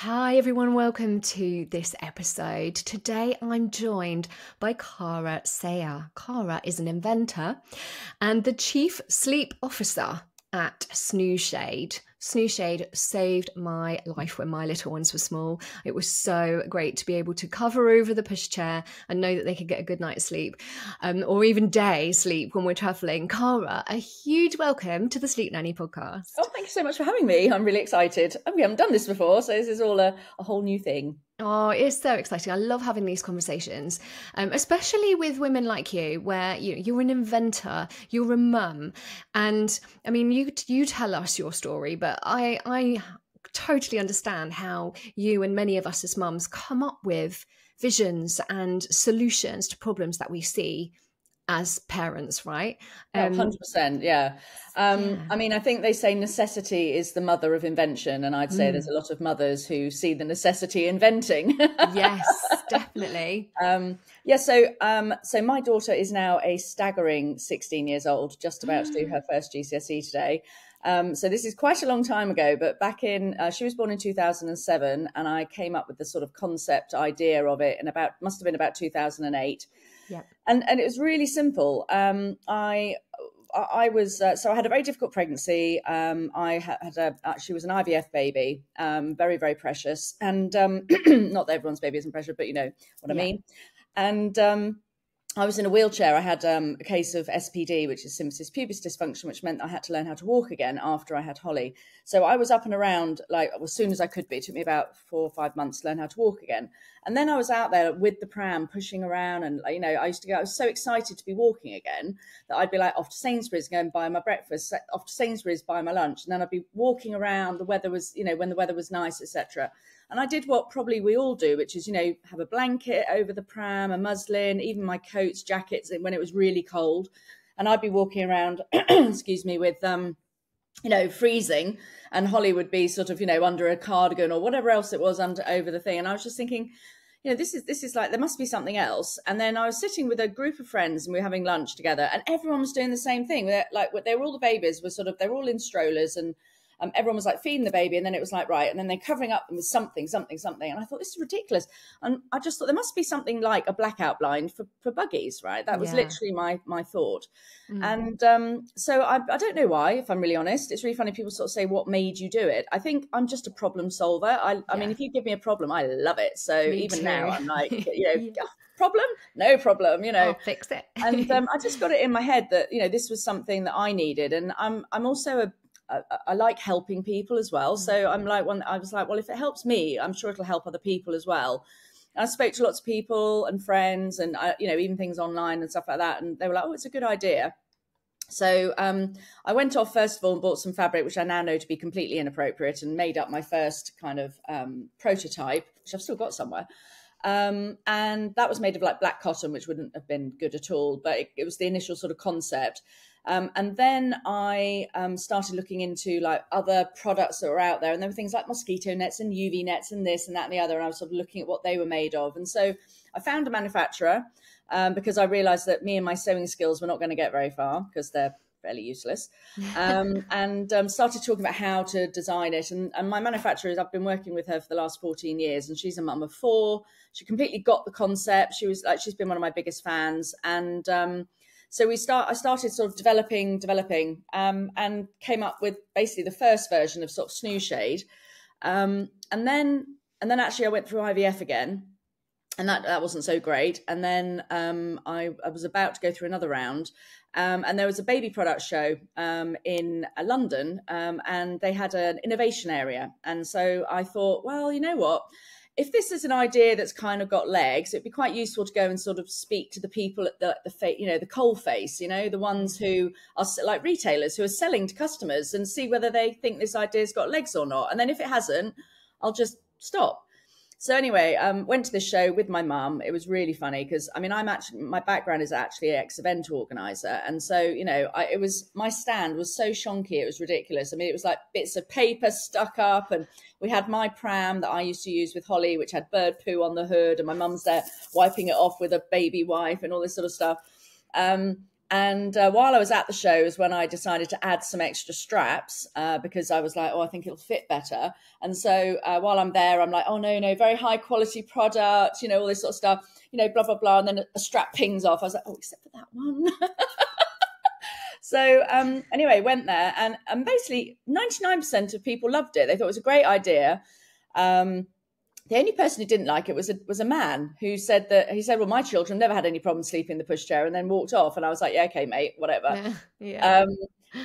Hi, everyone. Welcome to this episode. Today I'm joined by Cara Sayer. Cara is an inventor and the chief sleep officer at Snoozeshade. Snoozeshade saved my life when my little ones were small. It was so great to be able to cover over the pushchair and know that they could get a good night's sleep um, or even day sleep when we're traveling. Cara, a huge welcome to the Sleep Nanny podcast. Oh, thank you so much for having me. I'm really excited. We haven't done this before, so this is all a, a whole new thing. Oh, it's so exciting. I love having these conversations, um, especially with women like you, where you, you're an inventor, you're a mum. And I mean, you, you tell us your story, but I, I totally understand how you and many of us as mums come up with visions and solutions to problems that we see as parents, right? Um, 100%. Yeah. Um, yeah. I mean, I think they say necessity is the mother of invention. And I'd say mm. there's a lot of mothers who see the necessity inventing. yes, definitely. Um, yeah. So, um, so my daughter is now a staggering 16 years old, just about mm. to do her first GCSE today. Um, so this is quite a long time ago, but back in uh, she was born in 2007, and I came up with the sort of concept idea of it in about must have been about 2008. Yeah. And and it was really simple. Um, I I was uh, so I had a very difficult pregnancy. Um, I had a actually was an IVF baby, um, very very precious, and um, not that everyone's baby isn't precious, but you know what I mean. And um, I was in a wheelchair. I had um, a case of SPD, which is symphysis pubis dysfunction, which meant I had to learn how to walk again after I had Holly. So I was up and around like as soon as I could be. It took me about four or five months to learn how to walk again. And then I was out there with the pram pushing around, and you know I used to go. I was so excited to be walking again that I'd be like off to Sainsbury's, go and buy my breakfast, off to Sainsbury's buy my lunch, and then I'd be walking around. The weather was, you know, when the weather was nice, etc. And I did what probably we all do, which is, you know, have a blanket over the pram, a muslin, even my coats, jackets when it was really cold. And I'd be walking around, excuse me, with, um, you know, freezing. And Holly would be sort of, you know, under a cardigan or whatever else it was under over the thing. And I was just thinking, you know, this is this is like there must be something else. And then I was sitting with a group of friends and we were having lunch together, and everyone was doing the same thing. They're, like they were all the babies were sort of they're all in strollers and um, everyone was like feeding the baby, and then it was like right, and then they're covering up them with something, something, something, and I thought this is ridiculous, and I just thought there must be something like a blackout blind for, for buggies, right? That was yeah. literally my my thought, mm. and um, so I, I don't know why, if I'm really honest. It's really funny people sort of say what made you do it. I think I'm just a problem solver. I, I yeah. mean, if you give me a problem, I love it. So me even too. now, I'm like, you know. yeah problem no problem you know I'll fix it and um, i just got it in my head that you know this was something that i needed and i'm i'm also a I, I, like helping people as well. So mm. I'm like one. I was like, well, if it helps me, I'm sure it'll help other people as well. And I spoke to lots of people and friends, and I, you know, even things online and stuff like that, and they were like, oh, it's a good idea. So um, I went off first of all and bought some fabric, which I now know to be completely inappropriate, and made up my first kind of um, prototype, which I've still got somewhere. Um, and that was made of like black cotton, which wouldn't have been good at all, but it, it was the initial sort of concept. Um, and then I um, started looking into like other products that were out there, and there were things like mosquito nets and UV nets and this and that and the other. And I was sort of looking at what they were made of. And so I found a manufacturer um, because I realized that me and my sewing skills were not going to get very far because they're fairly useless. Um, and um, started talking about how to design it. And, and my manufacturer is I've been working with her for the last 14 years, and she's a mum of four. She completely got the concept. She was like, she's been one of my biggest fans. And um, so we start. I started sort of developing, developing, um, and came up with basically the first version of sort of Snoozeshade, um, and then and then actually I went through IVF again, and that that wasn't so great. And then um, I, I was about to go through another round, um, and there was a baby product show um, in uh, London, um, and they had an innovation area. And so I thought, well, you know what? If this is an idea that's kind of got legs, it'd be quite useful to go and sort of speak to the people at the, the you know, the coal face, you know, the ones who are like retailers who are selling to customers and see whether they think this idea's got legs or not. And then if it hasn't, I'll just stop. So anyway, um, went to this show with my mum. It was really funny because I mean, I'm actually my background is actually an ex event organizer, and so you know, I, it was my stand was so shonky, it was ridiculous. I mean, it was like bits of paper stuck up, and we had my pram that I used to use with Holly, which had bird poo on the hood, and my mum's there wiping it off with a baby wipe and all this sort of stuff. Um, and uh, while I was at the shows, when I decided to add some extra straps uh, because I was like, oh, I think it'll fit better. And so uh, while I'm there, I'm like, oh, no, no, very high quality product, you know, all this sort of stuff, you know, blah, blah, blah. And then a strap pings off. I was like, oh, except for that one. so um, anyway, went there and, and basically 99% of people loved it. They thought it was a great idea. Um, the only person who didn't like it was a was a man who said that he said, "Well, my children never had any problem sleeping in the pushchair," and then walked off. And I was like, "Yeah, okay, mate, whatever." Yeah. yeah. Um,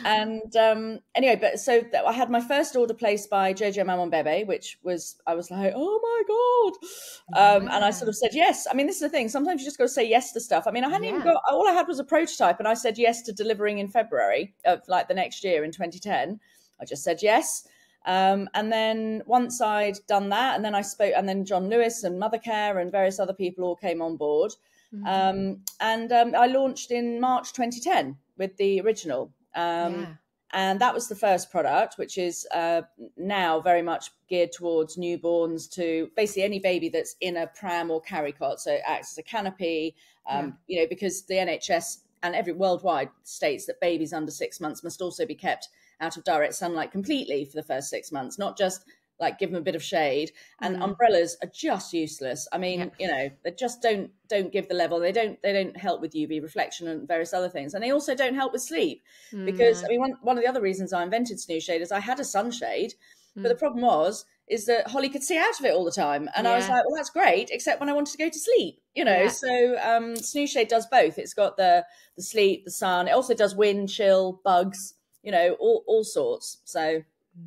and um, anyway, but so I had my first order placed by Jojo Maman Bebe, which was I was like, "Oh my god!" Um, yeah. And I sort of said yes. I mean, this is the thing. Sometimes you just got to say yes to stuff. I mean, I hadn't yeah. even got all I had was a prototype, and I said yes to delivering in February of like the next year in 2010. I just said yes. Um, and then once I'd done that, and then I spoke, and then John Lewis and Mothercare and various other people all came on board. Mm-hmm. Um, and um, I launched in March 2010 with the original. Um, yeah. And that was the first product, which is uh, now very much geared towards newborns to basically any baby that's in a pram or carry cot. So it acts as a canopy, um, yeah. you know, because the NHS and every worldwide states that babies under six months must also be kept out of direct sunlight completely for the first six months, not just like give them a bit of shade and mm. umbrellas are just useless i mean yeah. you know they just don't don't give the level they don't they don't help with uv reflection and various other things and they also don't help with sleep mm. because i mean one, one of the other reasons i invented Snoozeshade is i had a sunshade mm. but the problem was is that holly could see out of it all the time and yeah. i was like well that's great except when i wanted to go to sleep you know yeah. so um Snoozeshade does both it's got the the sleep the sun it also does wind chill bugs you know, all, all sorts. So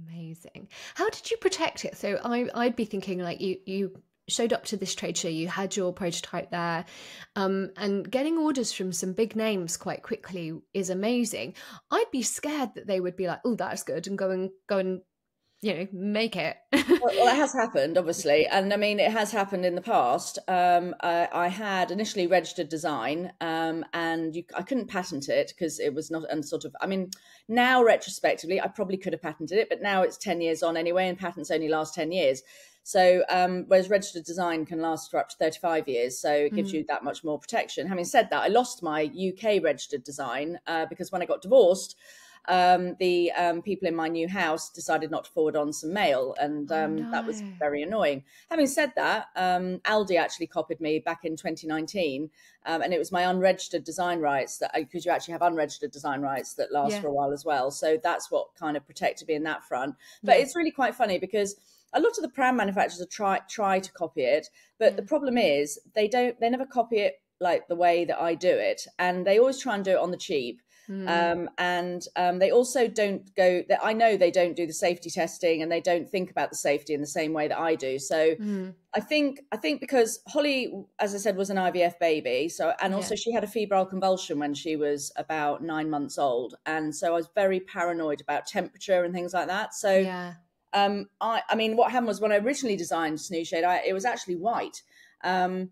amazing. How did you protect it? So I, I'd be thinking like you, you showed up to this trade show, you had your prototype there, um, and getting orders from some big names quite quickly is amazing. I'd be scared that they would be like, "Oh, that's good," and go and go and you know make it. Well, well, it has happened obviously and i mean it has happened in the past. Um, I, I, had initially registered design um, and you, i couldn't patent it because it was not and sort of i mean now retrospectively i probably could have patented it but now it's 10 years on anyway and patents only last 10 years so um, whereas registered design can last for up to 35 years so it gives mm. you that much more protection having said that i lost my uk registered design uh, because when i got divorced um, the um, people in my new house decided not to forward on some mail, and oh, um, oh, no. that was very annoying. Having said that, um, Aldi actually copied me back in 2019, um, and it was my unregistered design rights that because you actually have unregistered design rights that last yeah. for a while as well. So that's what kind of protected me in that front. But yeah. it's really quite funny because a lot of the pram manufacturers try try to copy it, but yeah. the problem is they don't they never copy it like the way that I do it, and they always try and do it on the cheap. Mm. Um, and um, they also don't go. I know they don't do the safety testing, and they don't think about the safety in the same way that I do. So mm. I think I think because Holly, as I said, was an IVF baby. So and also yeah. she had a febrile convulsion when she was about nine months old, and so I was very paranoid about temperature and things like that. So yeah. Um, I, I mean, what happened was when I originally designed Snoozeshade, I, it was actually white. Um,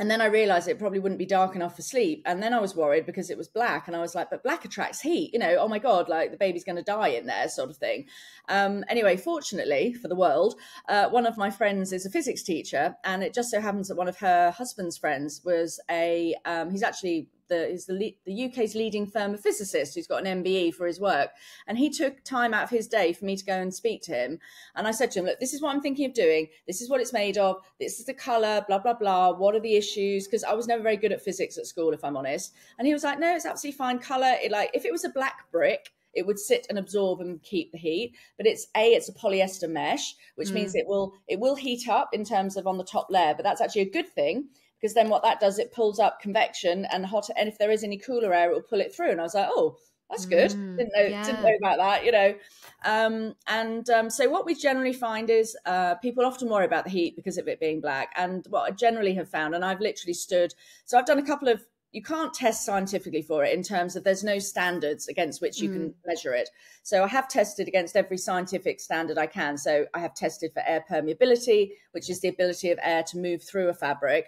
and then I realized it probably wouldn't be dark enough for sleep. And then I was worried because it was black. And I was like, but black attracts heat, you know, oh my God, like the baby's going to die in there, sort of thing. Um, anyway, fortunately for the world, uh, one of my friends is a physics teacher. And it just so happens that one of her husband's friends was a, um, he's actually the is the the UK's leading thermophysicist who's got an MBE for his work, and he took time out of his day for me to go and speak to him. And I said to him, "Look, this is what I'm thinking of doing. This is what it's made of. This is the color. Blah blah blah. What are the issues? Because I was never very good at physics at school, if I'm honest." And he was like, "No, it's absolutely fine. Color. It like if it was a black brick." it would sit and absorb and keep the heat but it's a it's a polyester mesh which mm. means it will it will heat up in terms of on the top layer but that's actually a good thing because then what that does it pulls up convection and hot and if there is any cooler air it will pull it through and i was like oh that's good mm, didn't know yeah. didn't know about that you know um, and um, so what we generally find is uh, people often worry about the heat because of it being black and what i generally have found and i've literally stood so i've done a couple of you can't test scientifically for it in terms of there's no standards against which you mm. can measure it. So I have tested against every scientific standard I can. So I have tested for air permeability, which is the ability of air to move through a fabric.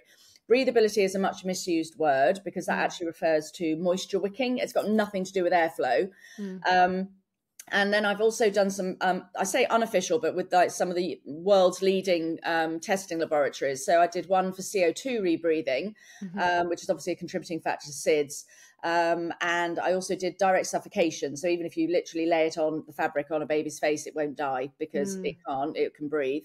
Breathability is a much misused word because that mm. actually refers to moisture wicking. It's got nothing to do with airflow. Mm. Um, and then I've also done some, um, I say unofficial, but with like some of the world's leading um, testing laboratories. So I did one for CO2 rebreathing, mm-hmm. um, which is obviously a contributing factor to SIDS. Um, and I also did direct suffocation. So even if you literally lay it on the fabric on a baby's face, it won't die because mm. it can't, it can breathe.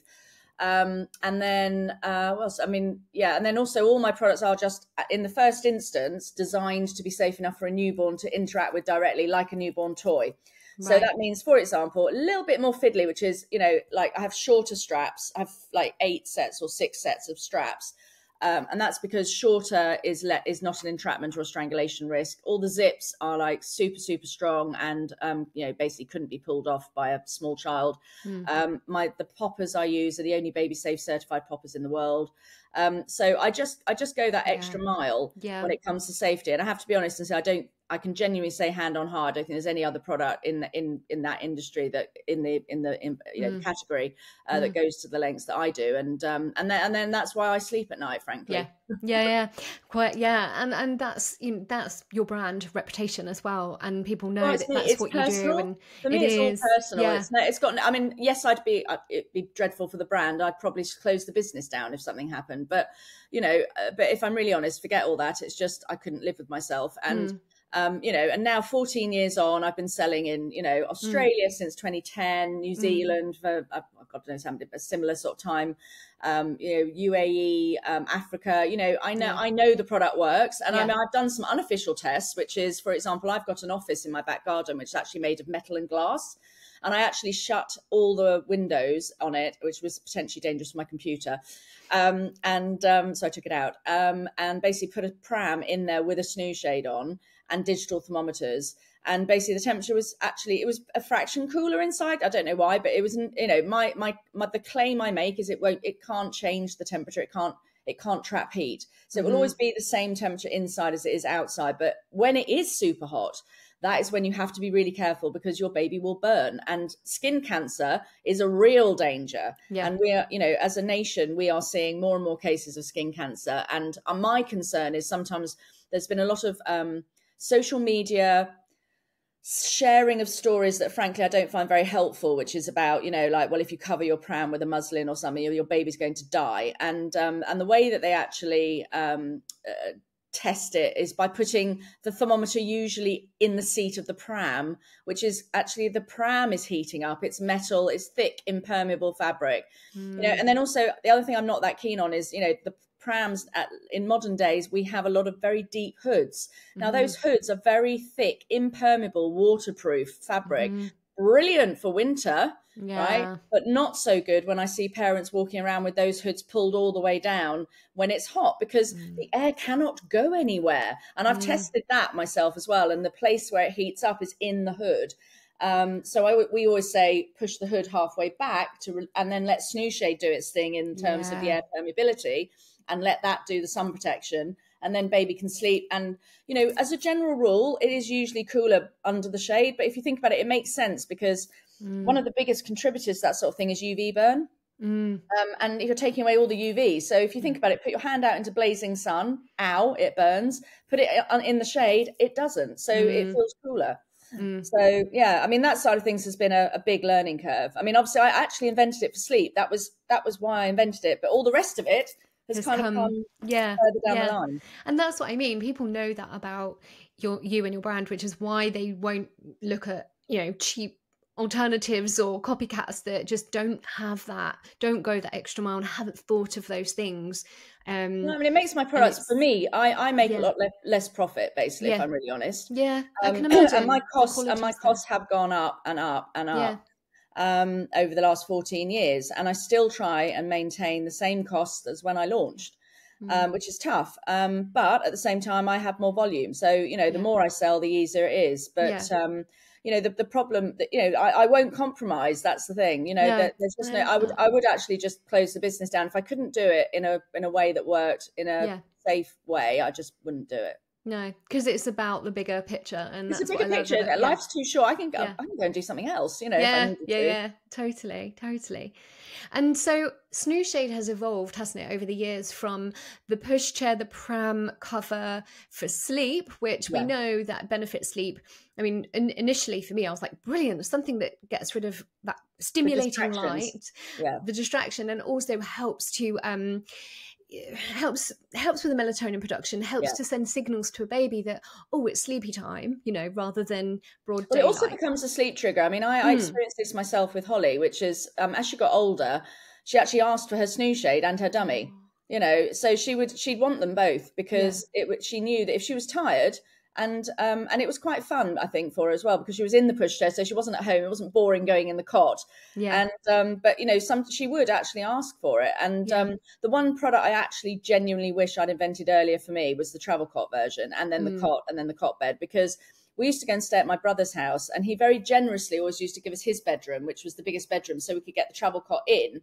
Um, and then, uh, else? I mean, yeah, and then also all my products are just uh, in the first instance designed to be safe enough for a newborn to interact with directly, like a newborn toy. Right. So that means, for example, a little bit more fiddly, which is, you know, like I have shorter straps. I have like eight sets or six sets of straps. Um, and that's because shorter is le- is not an entrapment or a strangulation risk. All the zips are like super super strong, and um, you know basically couldn't be pulled off by a small child. Mm. Um, my the poppers I use are the only baby safe certified poppers in the world. Um, so I just I just go that extra yeah. mile yeah. when it comes to safety, and I have to be honest and say I don't I can genuinely say hand on heart. I don't think there's any other product in the, in in that industry that in the in the in, you know mm. category uh, mm. that goes to the lengths that I do, and um and then and then that's why I sleep at night, frankly. Yeah, yeah, yeah, quite yeah, and and that's you know, that's your brand reputation as well, and people know well, that that's what personal. you do. And for me, it it's is, all personal. Yeah. It's, it's got. I mean, yes, I'd be uh, it'd be dreadful for the brand. I'd probably close the business down if something happened, but you know, uh, but if I'm really honest, forget all that. It's just I couldn't live with myself and. Mm um, you know, and now 14 years on, I've been selling in, you know, Australia mm. since 2010, New mm. Zealand mm. for, uh, God knows how a similar sort of time, um, you know, UAE, um, Africa, you know, I know, yeah. I know the product works. And yeah. I mean, I've done some unofficial tests, which is, for example, I've got an office in my back garden, which is actually made of metal and glass. And I actually shut all the windows on it, which was potentially dangerous for my computer. Um, and um, so I took it out um, and basically put a pram in there with a snooze shade on and digital thermometers. And basically, the temperature was actually it was a fraction cooler inside. I don't know why, but it was you know my my, my the claim I make is it won't it can't change the temperature. It can't it can't trap heat. So it will mm-hmm. always be the same temperature inside as it is outside. But when it is super hot, that is when you have to be really careful because your baby will burn. And skin cancer is a real danger. Yeah. And we are, you know, as a nation, we are seeing more and more cases of skin cancer. And my concern is sometimes there's been a lot of um, social media sharing of stories that frankly I don't find very helpful, which is about, you know, like, well, if you cover your pram with a muslin or something, your, baby's going to die. And um, and the way that they actually um, uh, test it is by putting the thermometer usually in the seat of the pram, which is actually the pram is heating up. It's metal, it's thick, impermeable fabric. Mm. You know, and then also the other thing I'm not that keen on is, you know, the prams at, in modern days we have a lot of very deep hoods now mm-hmm. those hoods are very thick impermeable waterproof fabric mm-hmm. brilliant for winter yeah. right but not so good when i see parents walking around with those hoods pulled all the way down when it's hot because mm. the air cannot go anywhere and i've mm. tested that myself as well and the place where it heats up is in the hood um, so I, we always say push the hood halfway back to, and then let snooze shade do its thing in terms yeah. of the air permeability and let that do the sun protection and then baby can sleep and you know as a general rule it is usually cooler under the shade but if you think about it it makes sense because mm. one of the biggest contributors to that sort of thing is uv burn mm. um, and you're taking away all the uv so if you think about it put your hand out into blazing sun ow it burns put it in the shade it doesn't so mm. it feels cooler Mm. So yeah, I mean that side of things has been a, a, big learning curve. I mean, obviously, I actually invented it for sleep. That was that was why I invented it. But all the rest of it has, has kind come, of come yeah, yeah. And that's what I mean. People know that about your you and your brand, which is why they won't look at you know cheap alternatives or copycats that just don't have that, don't go that extra mile and haven't thought of those things. Um, no, I mean, it makes my products for me. I, I make yeah. a lot le- less profit, basically, yeah. if I'm really honest. Yeah, um, and my costs and my costs have gone up and up and up um, over the last 14 years. And I still try and maintain the same costs as when I launched. Mm. Um, which is tough. Um, but at the same time, I have more volume. So, you know, the yeah. more I sell, the easier it is. But, yeah. um, you know, the, the problem that, you know, I, I won't compromise. That's the thing, you know, yeah. there's just no, I would, I would actually just close the business down. If I couldn't do it in a, in a way that worked in a safe way, I just wouldn't do it. No, because it's about the bigger picture, and it's a bigger picture. Yeah. Life's too short. I can go. Yeah. I can go and do something else. You know. Yeah, yeah, to. yeah. Totally, totally. And so Snooze Shade has evolved, hasn't it, over the years from the pushchair, the pram cover for sleep, which yeah. we know that benefits sleep. I mean, in, initially for me, I was like, brilliant, something that gets rid of that stimulating light, yeah. the distraction, and also helps to um, helps helps with the melatonin production helps Yeah. to send signals to a baby that oh it's sleepy time you know rather than broad Well, it also becomes a sleep trigger. I mean, I, I Mm. experienced this myself with Holly, which is um, as she got older, she actually asked for her snooze shade and her dummy. You know, so she would she'd want them both because it would- she knew that if she was tired. And um, and it was quite fun, I think, for her as well because she was in the pushchair, so she wasn't at home. It wasn't boring going in the cot. yeah And um, but you know, some she would actually ask for it. And Yeah. um, the one product I actually genuinely wish I'd invented earlier for me was the travel cot version, and then Mm. the cot, and then the cot bed, because we used to go and stay at my brother's house, and he very generously always used to give us his bedroom, which was the biggest bedroom, so we could get the travel cot in.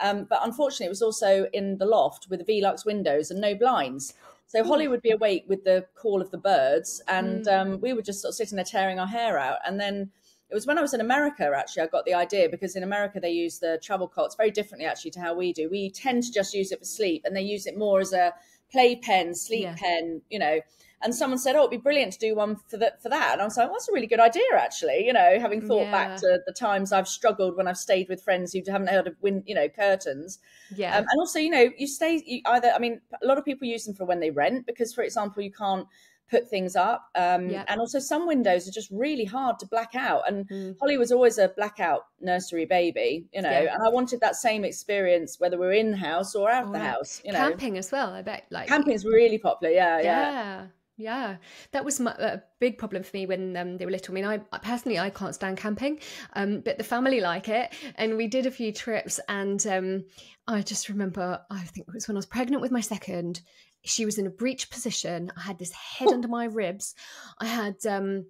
Um, but unfortunately, it was also in the loft with the Velux windows and no blinds. So Holly would be awake with the call of the birds, and Mm. um, we were just sort of sitting there tearing our hair out. And then it was when I was in America, actually, I got the idea because in America they use the travel cots very differently, actually, to how we do. We tend to just use it for sleep, and they use it more as a play pen, sleep Yeah. pen, you know. And someone said, "Oh, it'd be brilliant to do one for that." For that, and I was like, well, "That's a really good idea, actually." You know, having thought Yeah. back to the times I've struggled when I've stayed with friends who haven't heard of win, you know, curtains. yeah Um, and also, you know, you stay you either. I mean, a lot of people use them for when they rent because, for example, you can't put things up. Um, Yeah. And also, some windows are just really hard to black out. And Mm. Holly was always a blackout nursery baby, you know. Yeah. And I wanted that same experience whether we're in the house or out of the house. You know, camping as well i bet like camping is really popular. Yeah, yeah. yeah yeah that was my, a big problem for me when um, they were little. I mean I, I personally i can't stand camping um, but the family like it and we did a few trips and um, i just remember i think it was when i was pregnant with my second she was in a breech position. I had this head under my ribs. I had um,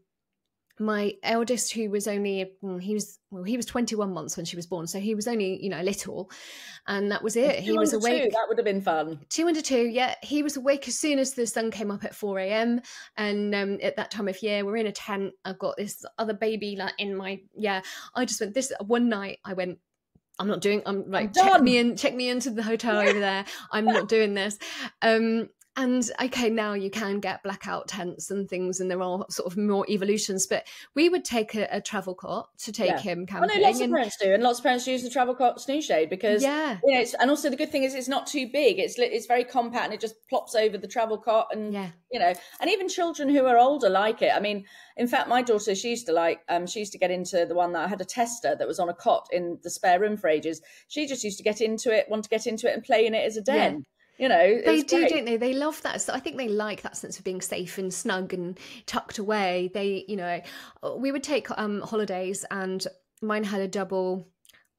my eldest who was only mm, he was well he was 21 months when she was born so he was only you know little and that was it. He was under two, awake that would have been fun. two under two yeah. He was awake as soon as the sun came up at 4 a.m and um, at that time of year we're in a tent. I've got this other baby like in my yeah. I just went this one night i went i'm not doing i'm like check me in check me into the hotel over there. I'm not doing this. Um and okay now you can get blackout tents and things and there are sort of more evolutions but we would take a, a travel cot to take Yeah. him camping know lots of parents do, and lots of parents use the travel cot snooze shade because yeah you know, it's, and also the good thing is it's not too big. It's it's very compact and it just plops over the travel cot, and yeah you know, and even children who are older like it. I mean, in fact, my daughter she used to like um she used to get into the one that I had a tester that was on a cot in the spare room for ages. She just used to get into it, want to get into it, and play in it as a den. You know, they do great. don't they? They love that. So i think they like that sense of being safe and snug and tucked away. They you know we would take um holidays and mine had a double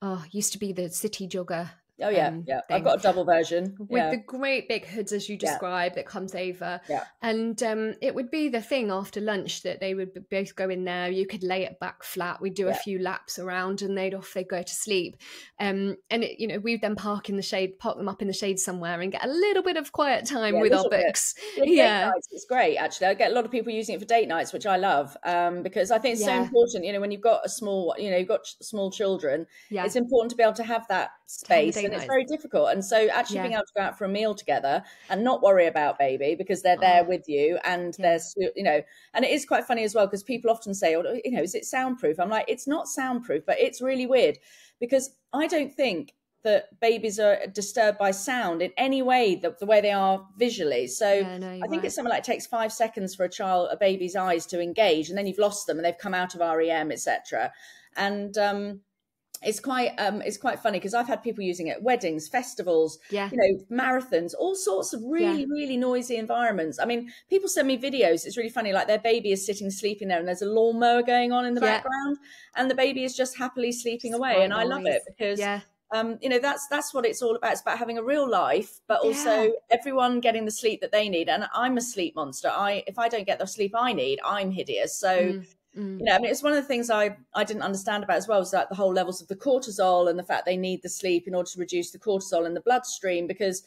oh used to be the city jogger Oh yeah, um, yeah. thing. I've got a double version. with yeah. the great big hoods as you Yeah. that comes over Yeah. and um, it would be the thing after lunch that they would both go in there you could lay it back flat we'd do a few laps around and they'd off they'd go to sleep um, and it, you know we'd then park in the shade park them up in the shade somewhere and get a little bit of quiet time Yeah, with our books Yeah, yeah nights, it's great actually. I get a lot of people using it for date nights, which I love um, because I think it's so important. You know, when you've got a small, you know, you've got small children, yeah it's important to be able to have that space, and it's very difficult. And so, actually Yeah. being able to go out for a meal together and not worry about baby because they're there Oh. with you and Yeah. they're, you know, and it is quite funny as well because people often say, oh, you know, is it soundproof? I'm like, it's not soundproof, but it's really weird because I don't think that babies are disturbed by sound in any way the, the way they are visually so Yeah, no, I think right. it's something like it takes five seconds for a child, a baby's eyes to engage, and then you've lost them and they've come out of REM, etc. And um, it's quite um, it's quite funny because I've had people using it at weddings, festivals, yeah you know, marathons, all sorts of really really noisy environments. I mean, people send me videos. It's really funny, like their baby is sitting sleeping there, and there's a lawnmower going on in the Yeah. background, and the baby is just happily sleeping away, and I love it because yeah um, you know that's that's what it's all about. It's about having a real life, but also Yeah. everyone getting the sleep that they need. And I'm a sleep monster. I if I don't get the sleep I need, I'm hideous. So Mm, mm. you know, I mean, it's one of the things I I didn't understand about as well was like the whole levels of the cortisol and the fact they need the sleep in order to reduce the cortisol in the bloodstream because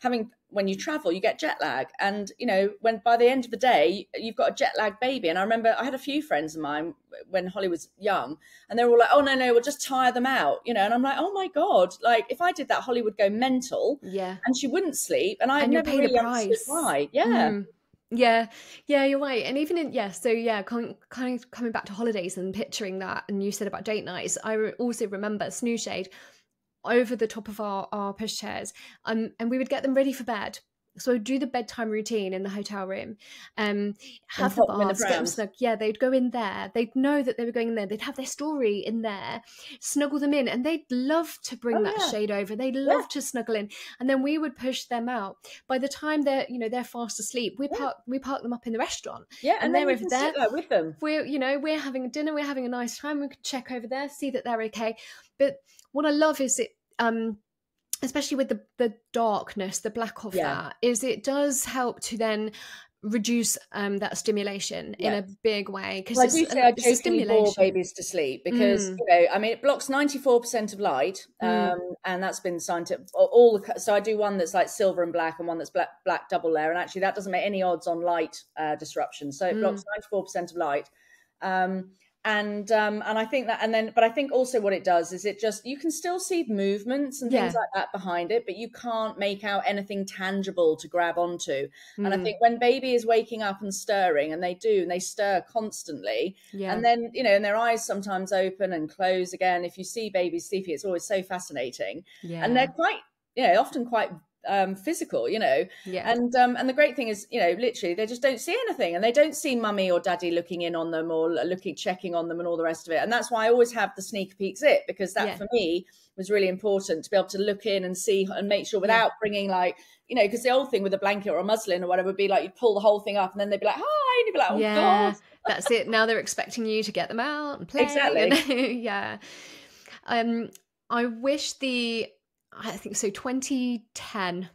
having when you travel you get jet lag. And you know when by the end of the day you've got a jet lag baby. And i remember i had a few friends of mine when holly was young and they were all like oh no no we'll just tire them out you know? And i'm like oh my god. Like if i did that holly would go mental yeah. and she wouldn't sleep and i And never really understood price. why. Yeah. Mm. Yeah, yeah, you're right. And even in yeah, so yeah, kind kind of coming back to holidays and picturing that, and you said about date nights. I also remember snooze shade. over the top of our, our pushchairs um, and we would get them ready for bed so I'd do the bedtime routine in the hotel room, um, have the baths, get them snug. Yeah, they'd go in there. They'd know that they were going in there. They'd have their story in there, snuggle them in, and they'd love to bring oh, that yeah. shade over. They'd love yeah. to snuggle in, and then we would push them out. By the time they're you know they're fast asleep, we yeah. park we park them up in the restaurant. Yeah, and, and they're over there, with them. We're you know we're having a dinner. We're having a nice time. We can check over there, see that they're okay. But what I love is it. Um, especially with the the darkness the black of yeah. that is it does help to then reduce um, that stimulation in a big way because well, I do say I jokingly bore babies to sleep because mm. you know I mean it blocks ninety four percent of light mm. um, mm. and that's been scientific all the so I do one that's like silver and black and one that's black black double layer and actually that doesn't make any odds on light uh, disruption so it mm. blocks ninety four percent of light um, and um and i think that and then but i think also what it does is it just you can still see movements and things yeah. like that behind it but you can't make out anything tangible to grab onto mm. and i hmm. think when baby is waking up and stirring and they do and they stir constantly yeah. and then you know and their eyes sometimes open and close again if you see babies sleepy it's always so fascinating yeah. and they're quite you know often quite um, physical, you know. Yeah. And um, and the great thing is, you know, literally they just don't see anything, and they don't see mummy or daddy looking in on them or looking checking on them and all the rest of it. And that's why I always have the sneak peek zip because that yeah. for me was really important to be able to look in and see and make sure without yeah. bringing like you know because the old thing with a blanket or a muslin or whatever would be like you'd pull the whole thing up and then they'd be like hi and you'd be like oh yeah. god that's it now they're expecting you to get them out and play exactly and, yeah um I wish the I think so 2010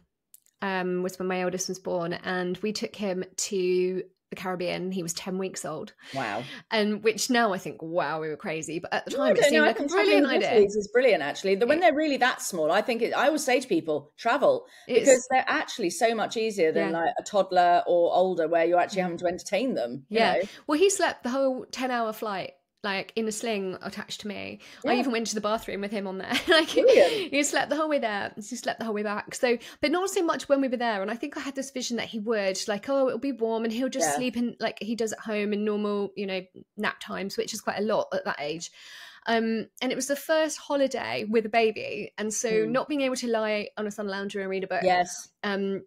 um, was when my eldest was born, and we took him to the Caribbean. He was 10 weeks old. Wow. And which now I think, wow, we were crazy. But at the time, it seemed know, like a brilliant idea. is brilliant, actually. when they're really that small, I think it, I always say to people, travel because they're actually so much easier than yeah. like a toddler or older where you're actually having to entertain them. yeah. Know? Well, he slept the whole 10 hour flight like in a sling attached to me. Yeah. I even went to the bathroom with him on there. like he slept the whole way there. He slept the whole way back. So, but not so much when we were there. And I think I had this vision that he would like, oh, it'll be warm, and he'll just yeah. sleep in like he does at home in normal, you know, nap times, which is quite a lot at that age. Um, and it was the first holiday with a baby, and so mm. not being able to lie on a sun lounger and read a book, yes, um,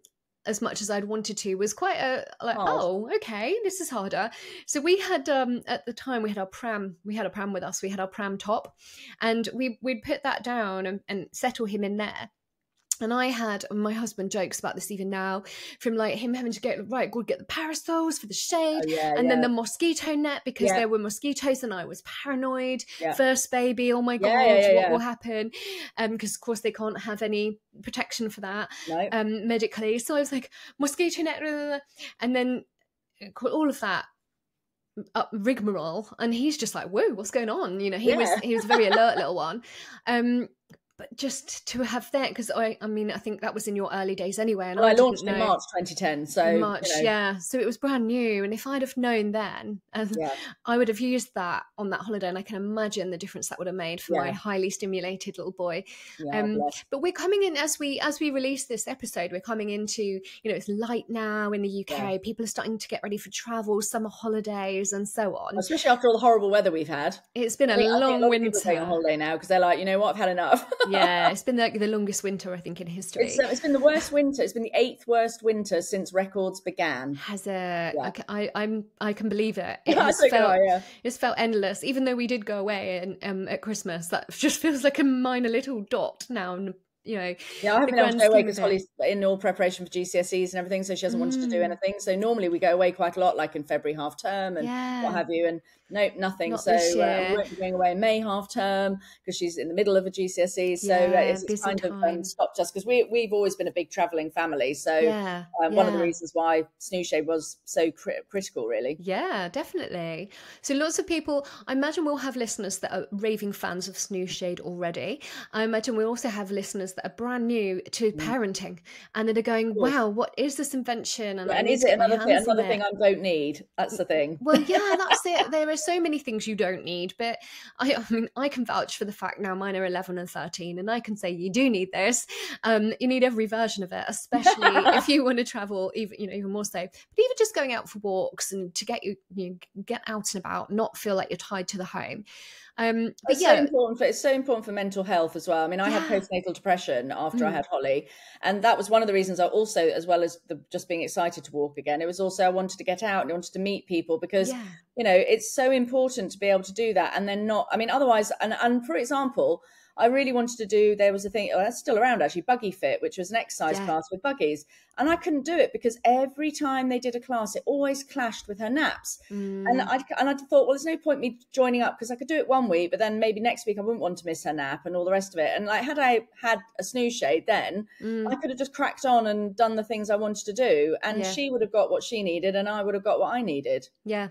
as much as I'd wanted to was quite a like Hard. oh okay this is harder so we had um at the time we had our pram we had a pram with us we had our pram top and we we'd put that down and, and settle him in there and I had my husband jokes about this even now, from like him having to get right, go get the parasols for the shade, oh, yeah, and yeah. then the mosquito net because yeah. there were mosquitoes, and I was paranoid. First baby, oh my god, what will happen? Um, because of course they can't have any protection for that no. um medically. So I was like mosquito net, blah, blah, blah. and then uh, all of that up rigmarole and he's just like whoa what's going on you know he yeah. was he was a very alert little one um but just to have that because I, I mean, I think that was in your early days anyway. And well, I, I launched in March 2010, so March, you know. yeah. So it was brand new, and if I'd have known then, yeah. I would have used that on that holiday, and I can imagine the difference that would have made for yeah. my highly stimulated little boy. Yeah, um, but we're coming in as we as we release this episode, we're coming into you know it's light now in the UK. People are starting to get ready for travel, summer holidays, and so on. Especially after all the horrible weather we've had. It's been a I mean, long a winter. on holiday now because they're like, you know what, I've had enough. yeah, it's been the, the longest winter I think in history. It's, uh, it's been the worst winter. It's been the eighth worst winter since records began. Has a yeah. I, I am I can believe it. It has felt know, yeah. it's felt endless. Even though we did go away and um, at Christmas, that just feels like a minor little dot now you know. Yeah, I haven't been able to go away because Holly's in all preparation for GCSEs and everything, so she hasn't mm. wanted to do mm. anything. So normally we go away quite a lot, like in February half term and yeah. what have you. And nope, nothing. Not so uh, we won't going away in May half term because she's in the middle of a GCSE. So uh, yeah, it's, it's kind time. of um, stopped us because we we've always been a big travelling family. So yeah, um, one of the reasons why Snooze was so cri- critical, really. Yeah, definitely. So lots of people. I imagine we'll have listeners that are raving fans of Snooze Shade already. I imagine we also have listeners that are brand new to mm. parenting and that are going, "Wow, what is this invention?" And, and is it another thing? Another thing I don't need. That's the thing. Well, yeah, that's it. There are so many things you don't need, but I, I mean, I can vouch for the fact now mine are eleven and thirteen, and I can say you do need this. Um, you need every version of it, especially if you want to travel, even you know, even more so. But even just going out for walks and to get you, you know, get out and about, not feel like you're tied to the home. Um, but it's yeah, so important for it's so important for mental health as well. I mean, I had postnatal depression after I Mm. had Holly, and that was one of the reasons I also, as well as the, just being excited to walk again, it was also I wanted to get out and I wanted to meet people because yeah, you know it's so important to be able to do that and then not. I mean, otherwise, and and for example. I really wanted to do. There was a thing oh, that's still around actually, Buggy Fit, which was an exercise Yeah. class with buggies, and I couldn't do it because every time they did a class, it always clashed with her naps. And Mm, I and I thought, well, there's no point me joining up because I could do it one week, but then maybe next week I wouldn't want to miss her nap and all the rest of it. And like, had I had a snooze shade, then mm, I could have just cracked on and done the things I wanted to do, and Yeah. she would have got what she needed, and I would have got what I needed. yeah.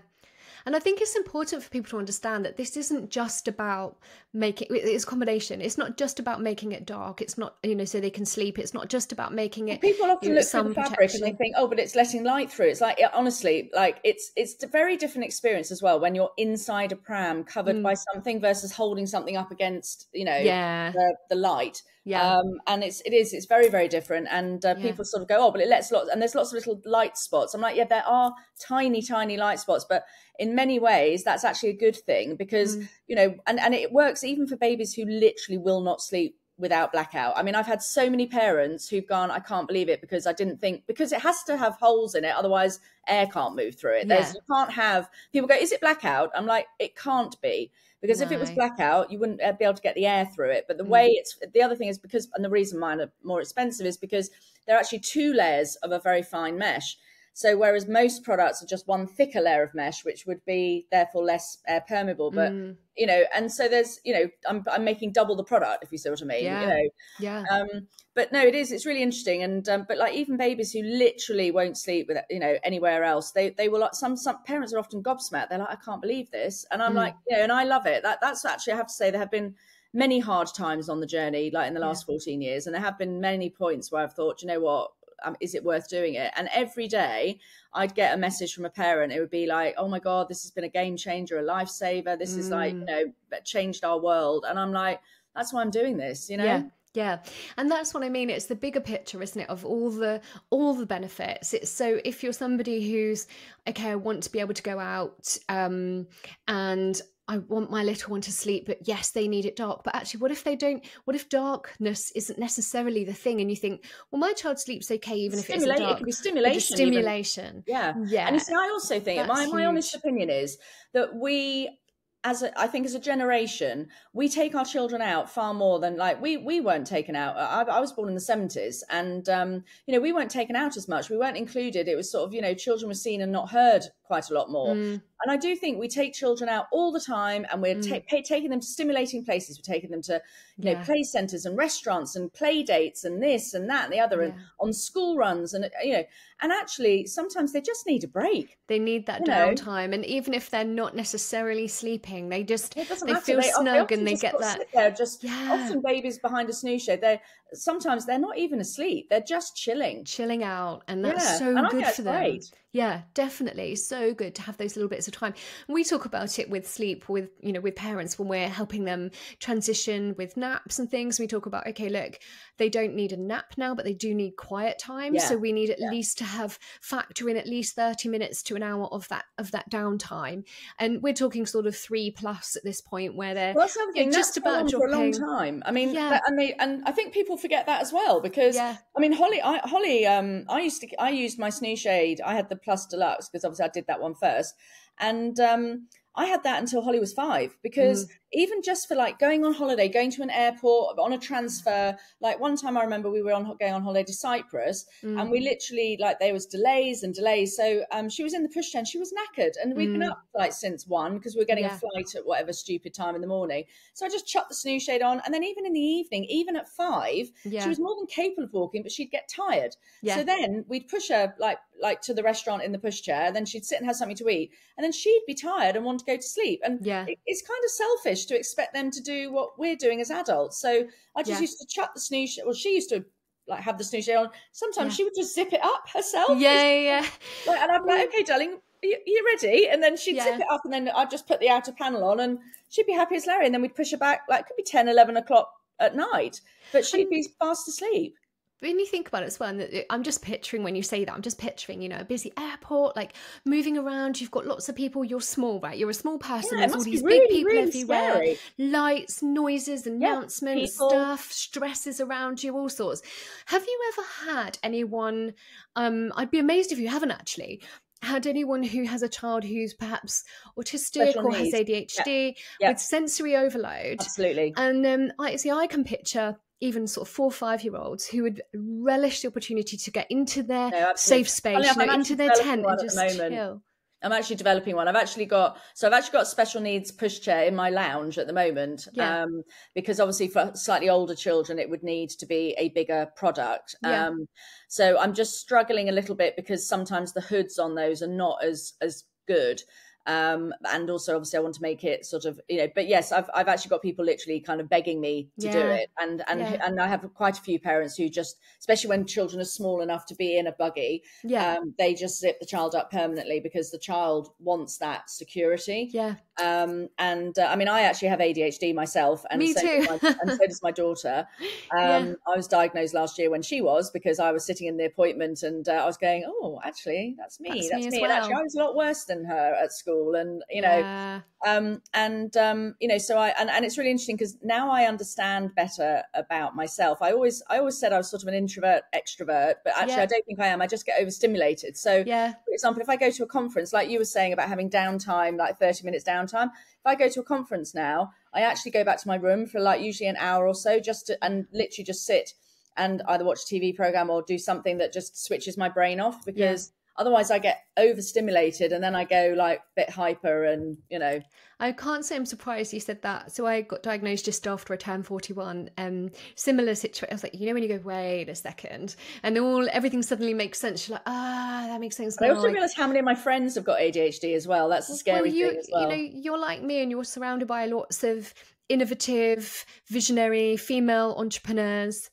And I think it's important for people to understand that this isn't just about making it's a combination. It's not just about making it dark. It's not you know so they can sleep. It's not just about making it. People often you know, look through the fabric and they think, oh, but it's letting light through. It's like, yeah, honestly, like it's it's a very different experience as well when you're inside a pram covered Mm. by something versus holding something up against, you know, Yeah, the, the light. Yeah, um, and it's it is it's very very different. And uh, Yeah. people sort of go oh but it lets lots and there's lots of little light spots. I'm like yeah there are tiny tiny light spots but in many ways that's actually a good thing because Mm. you know and and it works even for babies who literally will not sleep without blackout. I mean i've had so many parents who've gone i can't believe it because i didn't think because it has to have holes in it otherwise air can't move through it. There's Yeah. you can't have people go is it blackout? I'm like it can't be because if it was blackout you wouldn't uh, be able to get the air through it. But the Mm. way it's the other thing is because and the reason mine are more expensive is because they're actually two layers of a very fine mesh so whereas most products are just one thicker layer of mesh which would be therefore less air permeable but Mm, you know and so there's you know i'm, I'm making double the product if you see what i mean Yeah. you know yeah, um but no it is it's really interesting and um, but like even babies who literally won't sleep with you know anywhere else they they will like some some parents are often gobsmacked they're like i can't believe this and i'm Mm. like you know and i love it that that's actually i have to say there have been many hard times on the journey like in the Yeah. last 14 years and there have been many points where i've thought you know what um, is it worth doing it and every day i'd get a message from a parent it would be like oh my god this has been a game changer a lifesaver this is like you Mm. know changed our world and i'm like that's why i'm doing this you know Yeah. Yeah. And that's what I mean. It's the bigger picture, isn't it, of all the all the benefits. It's so if you're somebody who's okay, I want to be able to go out um and I want my little one to sleep, but yes, they need it dark. But actually, what if they don't? What if darkness isn't necessarily the thing? And you think, well, my child sleeps okay even if it's dark. it could be the stimulation even. stimulation. yeah Yeah. And you see, I also think my, my honest opinion is that we, as a, I think, as a generation, we take our children out far more than like we we weren't taken out. I, I was born in the seventies, and um, you know we weren't taken out as much. We weren't included. It was sort of you know children were seen and not heard quite a lot more. Mm, And I do think we take children out all the time, and we're Mm. ta- taking them to stimulating places. We're taking them to you know play centres and restaurants and play dates and this and that and the other, and on school runs and you know. And actually, sometimes they just need a break. They need that downtime, and even if they're not necessarily sleeping, they just they matter. feel they, snug often and they get that. sit there just Yeah. often babies behind a snooze show. They're sometimes they're not even asleep. They're just chilling. chilling out and that's Yeah, so and good for them great. Yeah definitely. So good to have those little bits of time. We talk about it with sleep with you know with parents when we're helping them transition with naps and things. We talk about okay look they don't need a nap now but they do need quiet time. Yeah, so we need at yeah. least to have factor in at least 30 minutes to an hour of that of that downtime. And we're talking sort of three plus at this point where they're Well, the other just about for a long time. I mean, Yeah. that, and they and I think people forget that as well because yeah. I mean, Holly, I, Holly, um, I used to, I used my snooze shade. I had the Plus Deluxe because obviously I did that one first, and um, I had that until Holly was five because Mm. Even just for like going on holiday, going to an airport on a transfer. Like one time, I remember we were on going on holiday to Cyprus, Mm. and we literally like there was delays and delays. So um, she was in the pushchair, and she was knackered, and we'd been Mm. up like since one because we were getting Yeah. a flight at whatever stupid time in the morning. So I just chucked the snooze shade on, and then even in the evening, even at five, yeah she was more than capable of walking, but she'd get tired. yeah So then we'd push her like like to the restaurant in the pushchair, and then she'd sit and have something to eat, and then she'd be tired and want to go to sleep. And yeah it- it's kind of selfish to expect them to do what we're doing as adults. So I just used to chuck the snooze. Well, she used to like have the snooze shade on. Sometimes Yeah. she would just zip it up herself. yeah yeah Like, and I'm like, okay, darling, you, you ready? And then she'd Yeah. zip it up, and then I'd just put the outer panel on, and she'd be happy as Larry. And then we'd push her back, like, it could be 10, 11 o'clock at night, but she'd be fast asleep. When you think about it as well, and I'm just picturing when you say that, I'm just picturing, you know, a busy airport, like moving around. You've got lots of people. You're small, right? You're a small person. Yeah, There's all these really, big people really everywhere. Scary. Lights, noises, announcements, people. stuff, stresses around you, all sorts. Have you ever had anyone? Um, I'd be amazed if you haven't actually had anyone who has a child who's perhaps autistic Special or has. ADHD Yeah. with sensory overload. Absolutely. And um, I see, I can picture even sort of four or five year olds who would relish the opportunity to get into their No, safe space, you know, into their tent and just chill. I'm actually developing one. I've actually got so I've actually got a special needs pushchair in my lounge at the moment. Yeah. Um, because obviously for slightly older children it would need to be a bigger product. Yeah. Um, so I'm just struggling a little bit because sometimes the hoods on those are not as as good. Um, and also obviously I want to make it sort of you know, but yes, I've I've actually got people literally kind of begging me to do it, and and Yeah. and I have quite a few parents who just, especially when children are small enough to be in a buggy, Yeah, um, they just zip the child up permanently because the child wants that security. yeah, Um, and uh, I mean, I actually have ADHD myself, and Me so too. Does my, and so does my daughter. Um, Yeah. I was diagnosed last year when she was because I was sitting in the appointment and uh, I was going, "Oh, actually, that's me. That's That's, me me." And actually. I was a lot worse than her at school, and you know, yeah, um, and um, you know, so I and, and it's really interesting because now I understand better about myself. I always I always said I was sort of an introvert extrovert, but actually Yeah. I don't think I am. I just get overstimulated. So yeah, for example, if I go to a conference, like you were saying about having downtime, like 30 minutes downtime, if I go to a conference now, I actually go back to my room for like usually an hour or so just to, and literally just sit and either watch a TV program or do something that just switches my brain off because otherwise I get overstimulated and then I go like a bit hyper and, you know, I can't say I'm surprised you said that. So I got diagnosed just after I turned 41. Um, similar situation. I was like, you know, when you go, wait a second, and all everything suddenly makes sense. You're like, ah, that makes sense. I also realize how many of my friends have got ADHD as well. That's a scary well, you, thing as well. You know, you're like me, and you're surrounded by lots of innovative, visionary female entrepreneurs.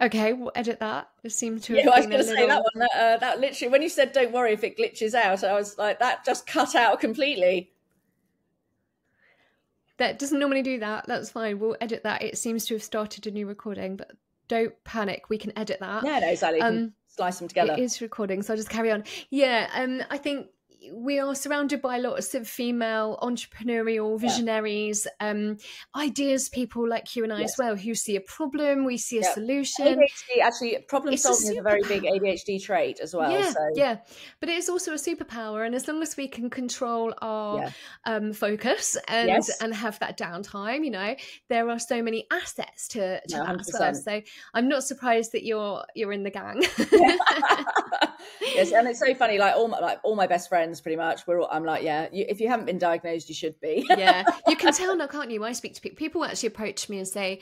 Okay, we'll edit that. It seemed to have Yeah, I was going to say that one. That, uh, that literally, when you said "Don't worry if it glitches out," I was like, that just cut out completely. That doesn't normally do that. That's fine. We'll edit that. It seems to have started a new recording, but don't panic. We can edit that. Yeah, no, Sally, Um, slice them together. It is recording, so I'll just carry on. Yeah, um, I think we are surrounded by lots of female entrepreneurial visionaries, um, ideas people like you and I as well, who see a problem, we see a Yeah. solution. ADHD actually problem It's a solving is a very big. ADHD trait as well. yeah, so yeah, but it is also a superpower, and as long as we can control our Yeah. um, focus and Yes. and have that downtime, you know, there are so many assets to, to No, that as well. So I'm not surprised that you're you're in the gang. yes, and it's so funny. Like all my like all my best friends, pretty much. We're all. I'm like, yeah. You, if you haven't been diagnosed, you should be. yeah, you can tell now, can't you? I speak to people. People actually approach me and say,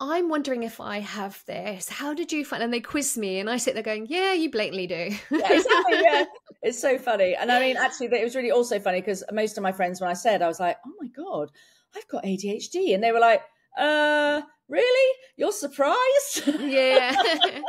"I'm wondering if I have this. How did you find?" And they quiz me, and I sit there going, "Yeah, you blatantly do." yeah, exactly, yeah. It's so funny. And I mean, actually, it was really also funny because most of my friends, when I said, I was like, oh my God, I've got ADHD. And they were like, uh, really? You're surprised? yeah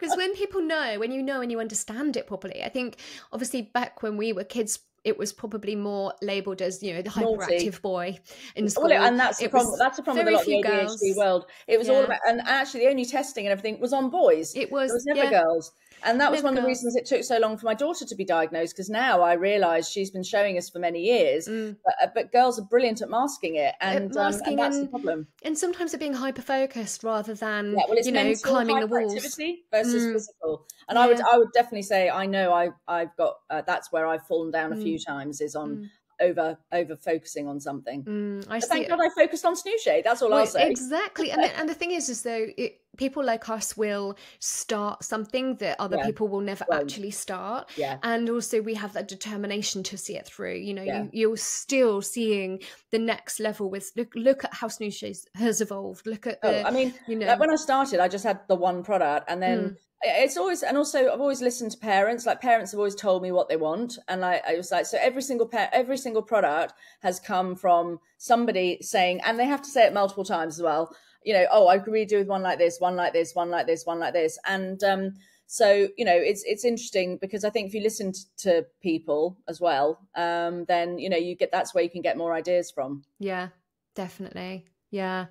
because when people know when you know and you understand it properly i think obviously back when we were kids it was probably more labeled as you know the Naughty. hyperactive boy in school Well, and that's the It problem. That's the problem with a lot of the ADHD girls. world. It was all about, and actually, the only testing and everything was on boys. it was, It was never yeah, girls. And that was Never one of the reasons it took so long for my daughter to be diagnosed because now I realise she's been showing us for many years, Mm. but, uh, but girls are brilliant at masking it. And, um, masking and that's the and- problem. and sometimes it being hyper focused rather than Yeah, well, it's you know climbing the walls versus Mm. physical. And I would, I would definitely say, I know I, I've got. Uh, that's where I've fallen down a few times is on Mm. over over focusing on something. Mm, I But thank. God I focused on Snooze That's all Well, I'll say. exactly and the, and the thing is is though it people like us will start something that other Yeah. people will never Won't. actually start Yeah. and also we have that determination to see it through you know Yeah. you, you're still seeing the next level with look look at how snooze has evolved look at Oh, I mean, you know like when I started, I just had the one product, and then Mm. it's always and also I've always listened to parents. Like parents have always told me what they want, and like I was like, so every single pair, every single product has come from somebody saying, and they have to say it multiple times as well. You know, oh, I could really do with one like this, one like this, one like this, one like this, and um, so you know, it's it's interesting because I think if you listen to people as well, um, then you know you get that's where you can get more ideas from. Yeah, definitely. Yeah.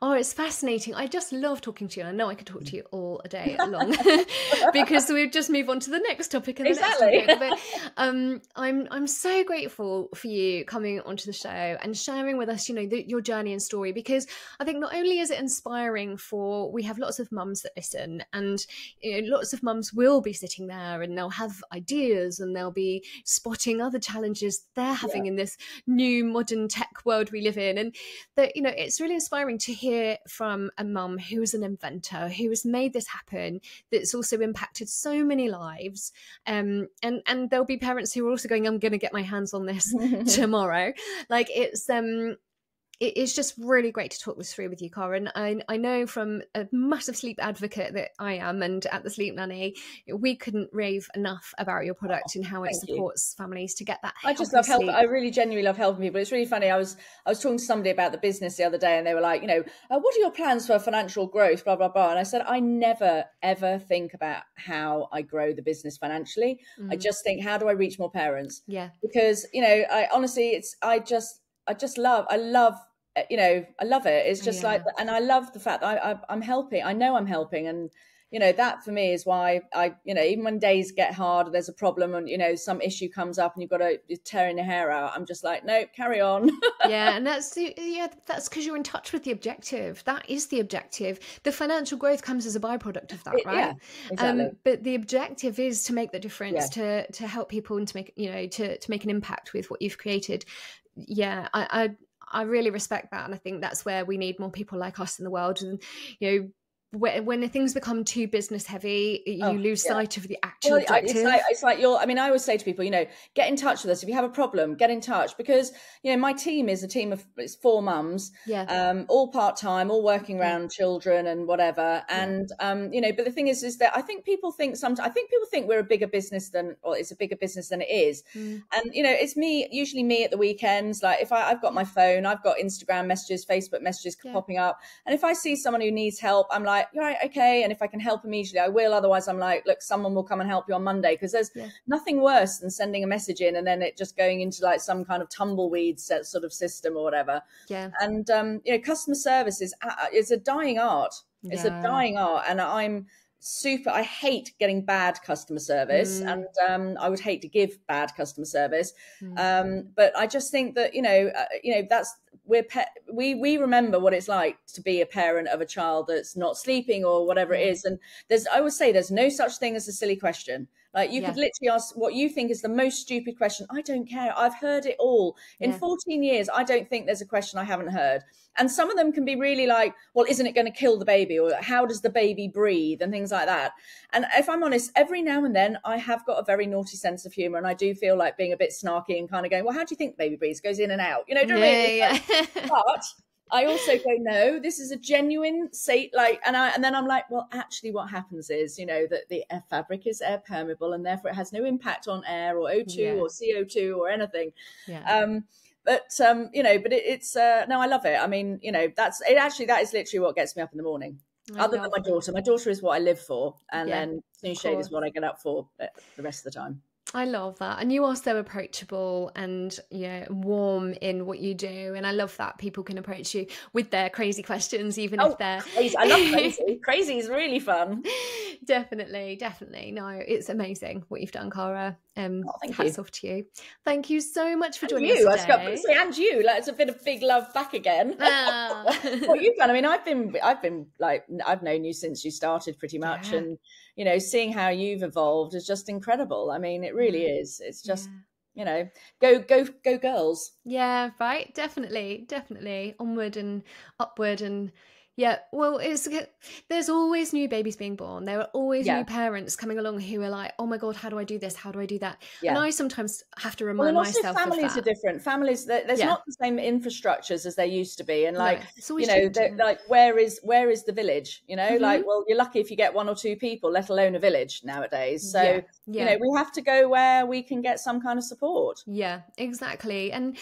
Oh, it's fascinating. I just love talking to you. I know I could talk to you all a day long because we just move on to the next topic and the Exactly. next topic. But um, I'm I'm so grateful for you coming onto the show and sharing with us, you know, the, your journey and story because I think not only is it inspiring for we have lots of mums that listen and you know, lots of mums will be sitting there and they'll have ideas and they'll be spotting other challenges they're having in this new modern tech world we live in and that you know it's really inspiring to hear from a mum who is an inventor who has made this happen that's also impacted so many lives. Um and and there'll be parents who are also going i'm going to get my hands on this tomorrow. Like it's um it is just really great to talk this through with you, Cara. I, I know from a massive sleep advocate that I am, and at the Sleep Nanny, we couldn't rave enough about your product and how it thank you. supports families to get that. I just love helping. sleep. I really genuinely love helping people. It's really funny. I was I was talking to somebody about the business the other day, and they were like, you know, uh, what are your plans for financial growth? Blah blah blah. And I said, I never ever think about how I grow the business financially. I Mm, just think, how do I reach more parents? yeah, Because you know, I honestly, it's I just I just love I love you know I love it. It's just Yeah. like, and I love the fact that I, I I'm helping. I know I'm helping, and you know that for me is why I you know even when days get hard, there's a problem, and you know some issue comes up, and you've got to you're tearing your hair out. I'm just like, no, carry on. yeah, and that's the yeah, that's because you're in touch with the objective. That is the objective. The financial growth comes as a byproduct of that, It- right? yeah, exactly. Um, but the objective is to make the difference, to to help people and to make you know to to make an impact with what you've created. Yeah, I, I really respect that, and I think that's where we need more people like us in the world. And you know, when, when things become too business heavy, you Oh, lose yeah. sight of the actual Well, objective. it's like it's like you're. I mean, I always say to people, you know, get in touch with us if you have a problem. Get in touch because you know my team is a team of it's four mums, yeah, um, all part time, all working around children and whatever. And um, you know, but the thing is, is that I think people think sometimes. I think people think we're a bigger business than, or it's a bigger business than it is. Mm. And you know, it's me usually me at the weekends. Like if I, I've got my phone, I've got Instagram messages, Facebook messages Yeah. popping up, and if I see someone who needs help, I'm like, you're right, okay. And if I can help immediately, I will. Otherwise, I'm like, look, someone will come and help you on Monday because there's Yeah. nothing worse than sending a message in and then it just going into like some kind of tumbleweed set sort of system or whatever. yeah, And um, you know, customer service is is a dying art. It's a dying art, and I'm super. I hate getting bad customer service, Mm. and um, I would hate to give bad customer service. Mm. Um, but I just think that you know, uh, you know, that's we're pe- we we remember what it's like to be a parent of a child that's not sleeping or whatever it Yeah. is. And there's, I would say, there's no such thing as a silly question. Like you could literally ask what you think is the most stupid question. I don't care. I've heard it all in Yeah. 14 years. I don't think there's a question I haven't heard. And some of them can be really like, well, isn't it going to kill the baby? Or how does the baby breathe? And things like that. And if I'm honest, every now and then I have got a very naughty sense of humor. And I do feel like being a bit snarky and kind of going, well, how do you think the baby breathes? Goes in and out. You know, do you know what I mean? yeah, yeah. but I also go, no, this is a genuine say like, and I and then I'm like, well, actually, what happens is, you know, that the air fabric is air permeable and therefore it has no impact on air or O2 Yeah. or CO2 or anything. yeah. Um, but um, you know, but it, it's uh, no, I love it. I mean, you know, that's it. Actually, that is literally what gets me up in the morning. I Other than my daughter, my daughter is what I live for, and Yeah, then Snooze of Shade is what I get up for uh, the rest of the time. I love that. And you are so approachable and know, warm in what you do. And I love that people can approach you with their crazy questions, even Oh, if they're crazy! I love crazy. crazy is really fun. definitely, definitely. No, it's amazing what you've done, Cara. Um Oh, hats you. off to you. Thank you so much for And joining you, us today. to say, and you, like it's a bit of big love back again. Ah. what you've done. I mean, I've been, I've been like, I've known you since you started, pretty much, Yeah. and you know, seeing how you've evolved is just incredible. I mean, it really is. It's just, Yeah. you know, go, go, go, girls. Yeah, right. Definitely, definitely. Onward and upward and Yeah, well, it's there's always new babies being born. There are always Yeah. new parents coming along who are like, "Oh my god, how do I do this? How do I do that?" Yeah. And I sometimes have to Well, remind and also myself of families are different. Families, there's Yeah. not the same infrastructures as there used to be, and like it's you know, like where is where is the village? You know, Mhm. like well, you're lucky if you get one or two people, let alone a village nowadays. So you know, we have to go where we can get some kind of support. Yeah, exactly. And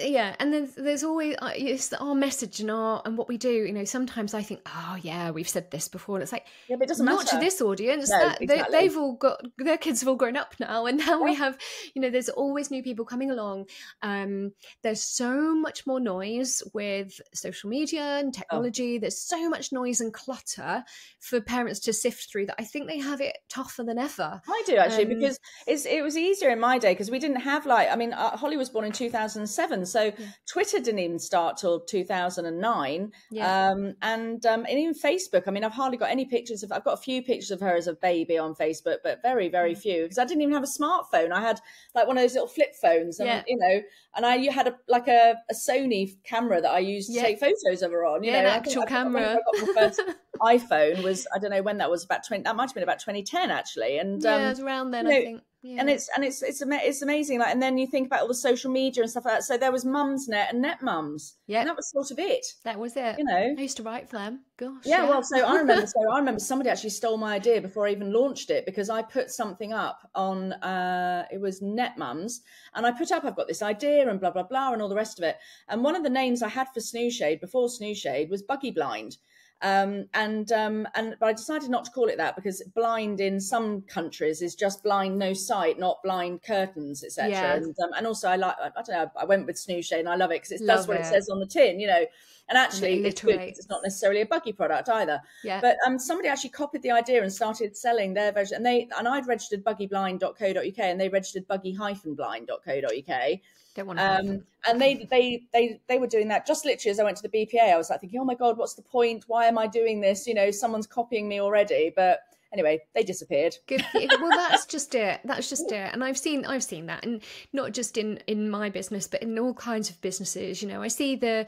yeah, and then there's always uh, it's our message and our and what we do. You know, sometimes I think, oh yeah, we've said this before, and it's like Yeah, but it doesn't not matter. to this audience. No, that exactly. they, they've all got their kids have all grown up now, and now we have, you know, there's always new people coming along. Um, there's so much more noise with social media Oh. and technology. There's so much noise and clutter for parents to sift through that I think they have it tougher than ever. I do actually Um, because it's it was easier in my day because we didn't have like I mean uh, Holly was born in 2007 so Twitter didn't even start till 2009 Yeah. um and um and even Facebook I mean I've hardly got any pictures of I've got a few pictures of her as a baby on Facebook but very very Mm. few because I didn't even have a smartphone I had like one of those little flip phones and Yeah. you know and I you had a like a, a Sony camera that I used to Yeah. take photos of her on you Yeah, know I actual I camera. I got my first iPhone was I don't know when that was about 20 that might have been about 2010 actually and um yeah, it's around then you I think. Yeah. and it's and it's it's it's amazing like and then you think about all the social media and stuff like that so there was mumsnet and Netmums yeah, that was sort of it that was it. you know I used to write for them. Gosh. yeah, well so i remember so i remember somebody actually stole my idea before i even launched it because i put something up on uh it was Netmums and i put up i've got this idea and blah blah blah and all the rest of it and one of the names i had for Snoozeshade before Snoozeshade was buggy blind um and um and but i decided not to call it that because blind in some countries is just blind no sight not blind curtains etc and um, and also i like i don't know i went with Snoozeshade and i love it because it does what it. it says on the tin you know and actually it's good it's not necessarily a buggy product either yeah. but um, somebody actually copied the idea and started selling their version. And they and I'd registered buggyblind.co.uk and they registered buggy-blind.co.uk. Don't want to. Um, and they they they they were doing that just literally as I went to the BPA. I was like thinking, oh my god, what's the point? Why am I doing this? You know, someone's copying me already. But anyway, they disappeared. Good. Well, that's just it. That's just it. And I've seen, I've seen that, and not just in in my business, but in all kinds of businesses. You know, I see the.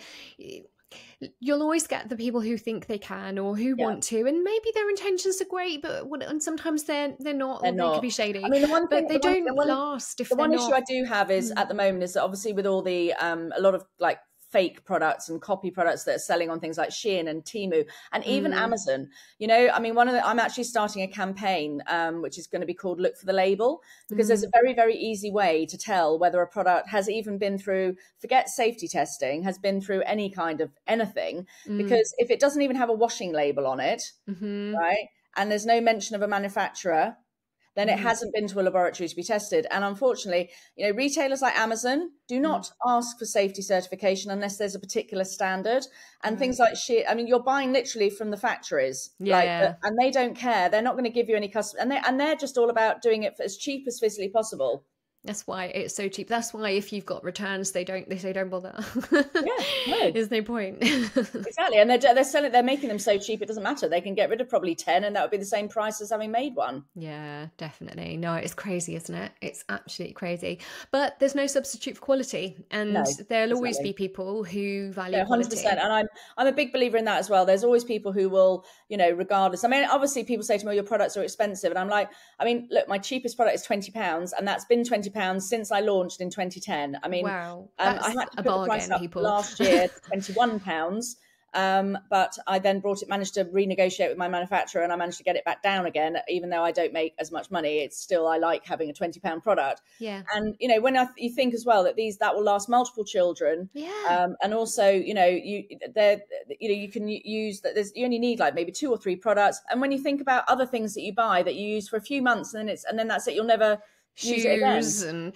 You'll always get the people who think they can or who Yeah. want to, and maybe their intentions are great, but and sometimes they're they're not, They're or they could be shady. I mean, the one thing, but they the don't one- last if the one issue. I do have is Mm. at the moment is that obviously with all the um a lot of like fake products and copy products that are selling on things like Shein and Temu and even Mm. Amazon. You know, I mean, one of the I'm actually starting a campaign um, which is going to be called "Look for the Label" because there's a Mm. very very easy way to tell whether a product has even been through forget safety testing has been through any kind of anything Mm. because if it doesn't even have a washing label on it, Mhm. right? And there's no mention of a manufacturer, then it Mhm. hasn't been to a laboratory to be tested. And unfortunately, you know, retailers like Amazon do not ask for safety certification unless there's a particular standard. And things like shit, I mean, you're buying literally from the factories, like, Yeah. and they don't care. They're not going to give you any custom, and they and they're just all about doing it for as cheap as physically possible. That's why it's so cheap. That's why if you've got returns, they don't. They say don't bother. no. There's no point. Exactly, and they're they're selling, they're making them so cheap it doesn't matter. They can get rid of probably ten, and that would be the same price as having made one. Yeah, definitely. No, it's crazy, isn't it? It's absolutely crazy. But there's no substitute for quality, and No, there'll always exactly. be people who value Yeah, hundred quality. percent. And I'm I'm a big believer in that as well. There's always people who will, you know, regardless. I mean, obviously people say to me, oh, "Your products are expensive," and I'm like, I mean, look, my cheapest product is twenty pounds, and that's been twenty pounds since I launched in 2010. I mean, wow, um, I had to put the price up people. last year twenty one pounds. Um, but I then brought it, managed to renegotiate with my manufacturer, and I managed to get it back down again. Even though I don't make as much money, it's still I like having a twenty pound product. yeah, And you know, when I, you think as well that these that will last multiple children, yeah, um, and also you know you there you know you can use that there's you only need like maybe two or three products and when you think about other things that you buy that you use for a few months and then it's and then that's it you'll never use it again shoes and.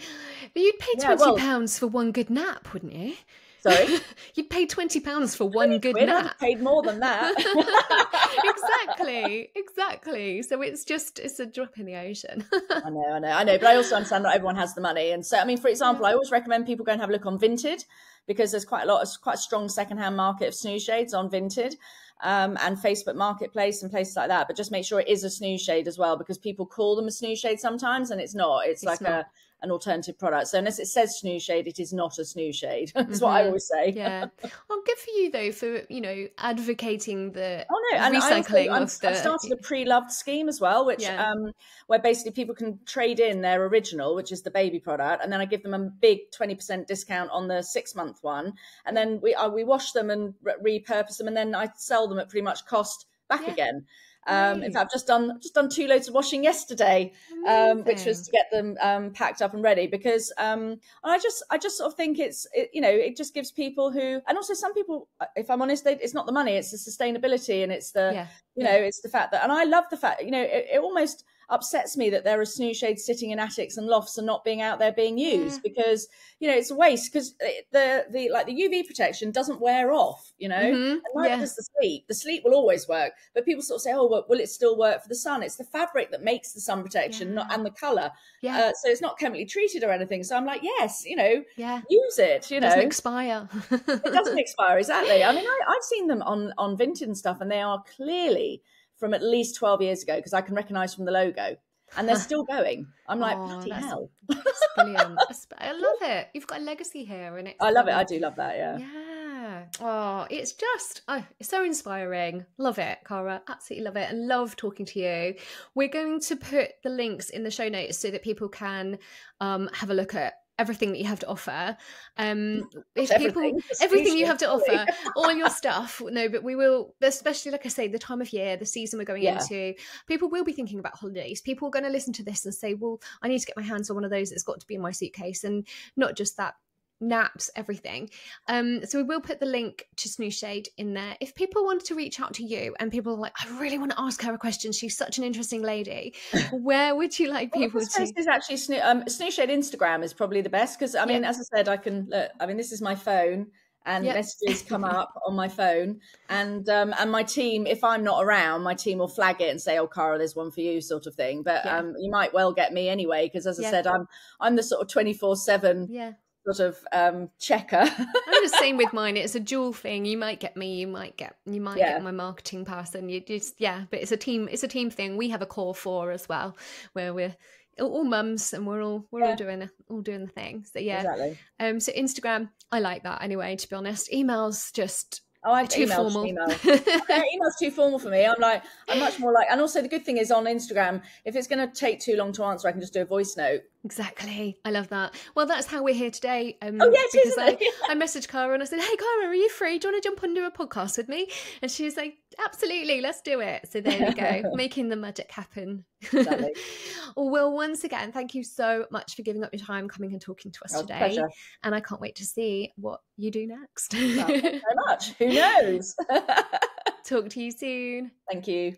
But you'd pay Yeah, twenty well- pounds for one good nap, wouldn't you? sorry You'd pay twenty pounds for one good have nap. paid more than that exactly, exactly. So it's just it's a drop in the ocean. I know, I know, I know, but I also understand not everyone has the money, and so I mean, for example, I always recommend people go and have a look on Vinted because there's quite a lot, of, quite a strong secondhand market of snooze shades on Vinted, um, and Facebook Marketplace and places like that. But just make sure it is a snooze shade as well, because people call them a snooze shade sometimes, and it's not. It's, It's like not. a an alternative product. So unless it says Snoozeshade, it is not a Snoozeshade. That's mm-hmm. what I mm-hmm. always say. Yeah. Well, good for you though for you know advocating the oh no, and recycling I also, I've started a pre-loved scheme as well, which yeah. um where basically people can trade in their original, which is the baby product, and then I give them a big twenty percent discount on the six month one, and then we uh, we wash them and re- repurpose them, and then I sell them at pretty much cost back yeah. again. Um, in fact, I've just done just done two loads of washing yesterday, um, which was to get them um, packed up and ready. Because um, I just I just sort of think it's it, you know it just gives people who and also some people, uh, if I'm honest, they, it's not the money, it's the sustainability and it's the yeah. you know yeah. it's the fact that and I love the fact you know it, it almost upsets me that there are Snoozeshades sitting in attics and lofts and not being out there being used yeah. because you know it's a waste because the the like the UV protection doesn't wear off you know? Mm-hmm. and neither yeah. does the sleep. The sleep will always work but people sort of say oh well, will it still work for the sun? It's the fabric that makes the sun protection yeah. not and the color yeah. Uh, so it's not chemically treated or anything so I'm like yes you know yeah. use it you know? it doesn't expire. It doesn't expire exactly. I mean I, I've seen them on on Vinted stuff and they are clearly from at least 12 years ago because I can recognize from the logo and they're still going. I'm like, oh, bloody that's, hell. That's brilliant. I love it. You've got a legacy here. and it's I love it. I do love that. Yeah. Yeah. Oh, it's just, oh, it's so inspiring. Love it, Cara. Absolutely love it. And love talking to you. We're going to put the links in the show notes so that people can um, have a look at everything that you have to offer. Um, if everything, people, everything you have to offer, all your stuff. No, but we will, especially like I say, the time of year, the season we're going yeah. into, people will be thinking about holidays. People are going to listen to this and say, "Well, I need to get my hands on one of those. It's got to be in my suitcase." And not just that, naps, everything. Um, so we will put the link to Snoozeshade in there. If people wanted to reach out to you and people are like, I really want to ask her a question, she's such an interesting lady, where would you like people well, to? Is actually Snoo, um, Snoozeshade Instagram is probably the best because I mean, yeah. as I said, I can look. I mean, this is my phone. And yep. messages come up on my phone, and um, and my team. If I'm not around, my team will flag it and say, "Oh, Cara, there's one for you," sort of thing. But yeah. um, you might well get me anyway, because as I yeah. said, I'm I'm the sort of twenty four seven sort of um, checker. I'm the same with mine. It's a dual thing. You might get me. You might get you might yeah. get my marketing person. You just yeah, but it's a team. It's a team thing. We have a core four as well, where we're all mums and we're all we're yeah. all doing all doing the thing. So yeah. Exactly. Um. So Instagram, I like that anyway. To be honest, emails just Oh, I too formal. Email. email's too formal for me. I'm like, I'm much more like, and also the good thing is on Instagram, if it's going to take too long to answer, I can just do a voice note. Exactly. I love that. Well, that's how we're here today. Um, oh, yeah, because I, I messaged Cara and I said, Hey, Cara, are you free? Do you want to jump onto a podcast with me? And she was like, Absolutely, let's do it. So there we go, making the magic happen. Exactly. well, once again, thank you so much for giving up your time coming and talking to us oh, today. Pleasure. And I can't wait to see what you do next. well, thank you very much. Who knows? Talk to you soon. Thank you.